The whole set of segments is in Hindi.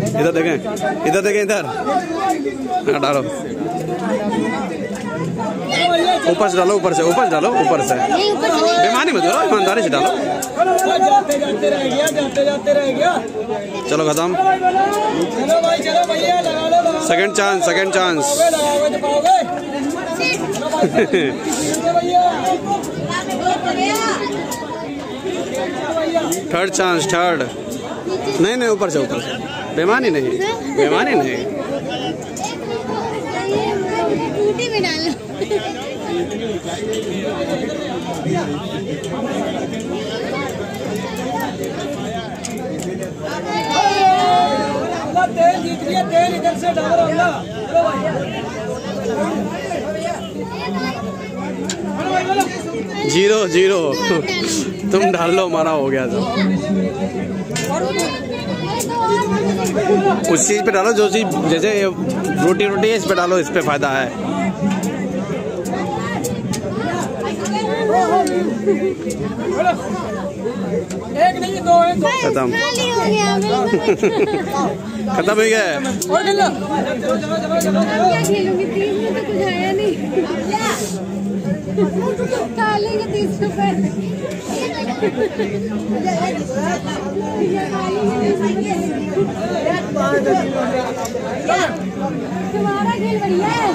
इधर देखें इधर देखें, इधर। हाँ डालो। ऊपर से डालो, ऊपर से ऊपर से डालो, ऊपर से। बेमानी मत करो, ईमानदारी से डालो। चलो, खत्म। Second chance second chance third chance third नहीं नहीं, ऊपर से ऊपर से। बेमानी नहीं। बेमानी नहीं। Zero zero. तुम डाल लो, हमारा हो गया था। उस चीज़ पे डालो, जो चीज़ जैसे रोटी रोटी है, इस पे डालो, इस पे फ़ायदा है। एक नहीं दो है खत्म। हो खत्म हो गया। और खेल। क्या खेलूँगी? में तो कुछ आया नहीं। खा तीस रुपए तुम्हारा खेल बढ़िया है।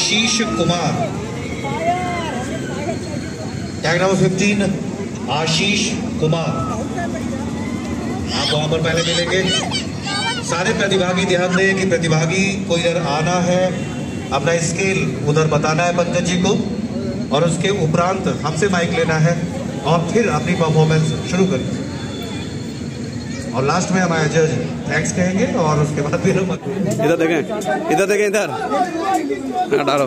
Ashish Kumar. Tag number fifteen? Ashish Kumar. आप वहाँ पर पहले मिलेंगे। सारे प्रतिभागी ध्यान दें कि प्रतिभागी को इधर आना है। अपना स्केल उधर बताना है पंकज जी को। और उसके उपरांत हमसे माइक लेना है। और फिर अपनी परफॉर्मेंस शुरू करनी है और लास्ट में हमारे जज थैंक्स कहेंगे और उसके बाद फिर हम इधर देखें इधर देखें इधर। हाँ डालो।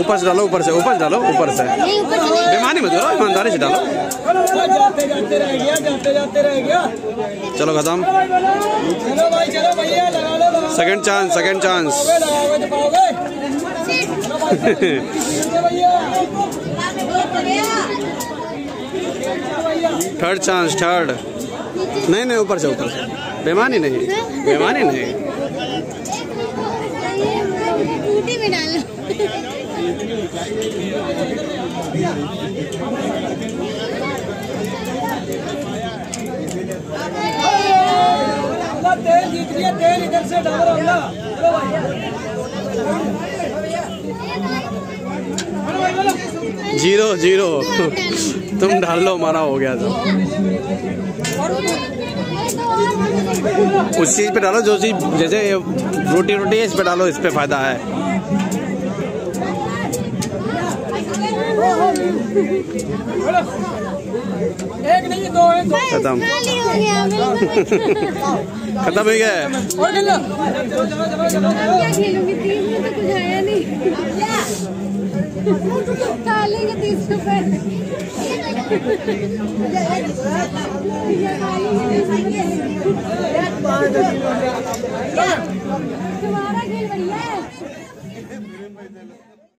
ऊपर से डालो ऊपर से ऊपर से डालो ऊपर से। बेमानी मत करो ईमानदारी से डालो। जाते जाते रह गया जाते जाते रह गया चलो खत्म। चलो भाई चलो भैया लगा लो लगा सेकंड चांस सेकंड चांस लगाओगे तो पाओगे चलो भैया थर्ड चांस थर्ड नहीं नहीं ऊपर से ऊपर से बेमानी नहीं बेमानी नहीं तेल इधर से रहा अल्लाह चलो भाई चलो भाई चलो ज़ीरो ज़ीरो। तुम डाल लो हमारा हो गया था। उस चीज़ पे डालो जो चीज़ जैसे रोटी रोटी है इस पे डालो इस पे फ़ायदा है। एक नहीं दो है दो। खत्म। हो गया खत्म हो गया। है और खेल चलो चलो चलो चलो खेलूँगी? तीस में तो कुछ आया नहीं। खा लेंगे तीस रुपए तुम्हारा